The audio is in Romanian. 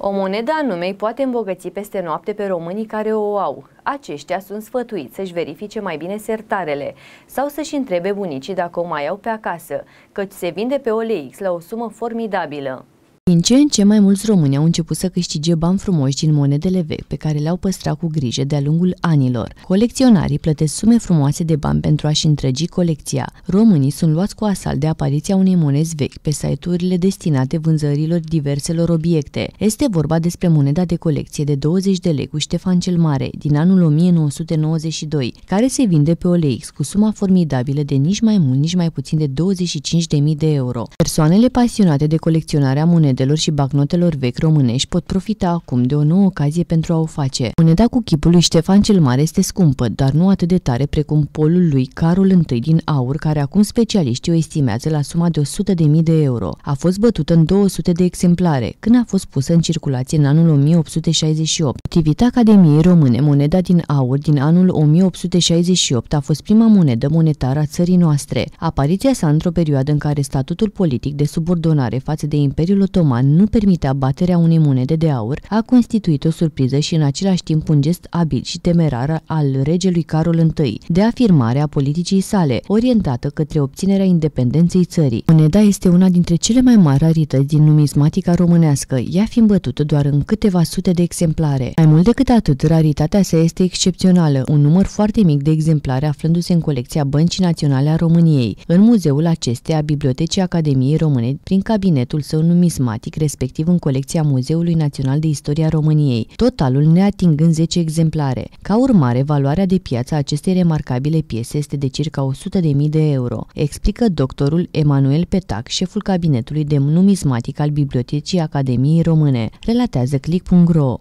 O monedă anume îi poate îmbogăți peste noapte pe românii care o au. Aceștia sunt sfătuiți să-și verifice mai bine sertarele sau să-și întrebe bunicii dacă o mai au pe acasă, căci se vinde pe OLX la o sumă formidabilă. Din ce în ce mai mulți români au început să câștige bani frumoși din monedele vechi pe care le-au păstrat cu grijă de-a lungul anilor. Colecționarii plătesc sume frumoase de bani pentru a-și întregi colecția. Românii sunt luați cu asalt de apariția unei monezi vechi pe site-urile destinate vânzărilor diverselor obiecte. Este vorba despre moneda de colecție de 20 de lei cu Ștefan cel Mare din anul 1992, care se vinde pe OLX cu suma formidabilă de nici mai mult, nici mai puțin de 25.000 de euro. Persoanele pasionate de colecționarea monedei monedelor și bagnotelor vechi românești pot profita acum de o nouă ocazie pentru a o face. Moneda cu chipul lui Ștefan cel Mare este scumpă, dar nu atât de tare precum polul lui Carol I din aur, care acum specialiștii o estimează la suma de 100.000 de euro. A fost bătută în 200 de exemplare, când a fost pusă în circulație în anul 1868. Potrivit Academiei Române, moneda din aur din anul 1868 a fost prima monedă monetară a țării noastre. Apariția sa într-o perioadă în care statutul politic de subordonare față de Imperiul Otoman otoman nu permitea baterea unei monede de aur, a constituit o surpriză și în același timp un gest abil și temerar al regelui Carol I, de afirmare a politicii sale, orientată către obținerea independenței țării. Moneda este una dintre cele mai mari rarități din numismatica românească, ea fiind bătută doar în câteva sute de exemplare. Mai mult decât atât, raritatea sa este excepțională, un număr foarte mic de exemplare aflându-se în colecția Băncii Naționale a României, în muzeul acesteia a Bibliotecii Academiei Române, prin cabinetul său numismatic tematic, respectiv în colecția Muzeului Național de Istoria României, totalul neatingând 10 exemplare. Ca urmare, valoarea de piață a acestei remarcabile piese este de circa 100.000 de euro, explică doctorul Emanuel Petac, șeful cabinetului de numismatic al Bibliotecii Academiei Române, relatează click.ro.